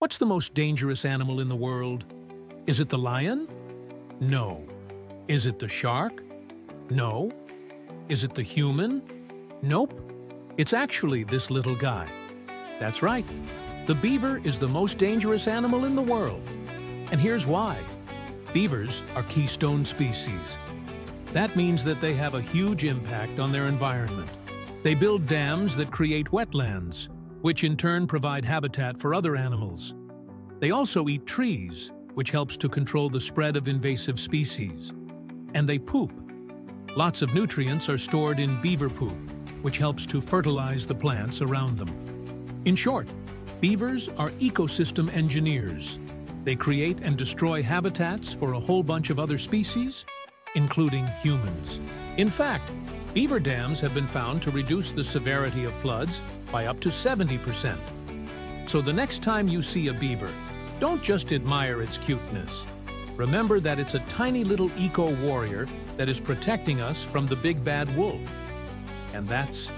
What's the most dangerous animal in the world? Is it the lion? No. Is it the shark? No. Is it the human? Nope. It's actually this little guy. That's right. The beaver is the most dangerous animal in the world. And here's why. Beavers are keystone species. That means that they have a huge impact on their environment. They build dams that create wetlands, which in turn provide habitat for other animals. They also eat trees, which helps to control the spread of invasive species. And they poop. Lots of nutrients are stored in beaver poop, which helps to fertilize the plants around them. In short, beavers are ecosystem engineers. They create and destroy habitats for a whole bunch of other species, including humans. In fact, beaver dams have been found to reduce the severity of floods by up to 70%. So the next time you see a beaver, don't just admire its cuteness. Remember that it's a tiny little eco-warrior that is protecting us from the big bad wolf. And that's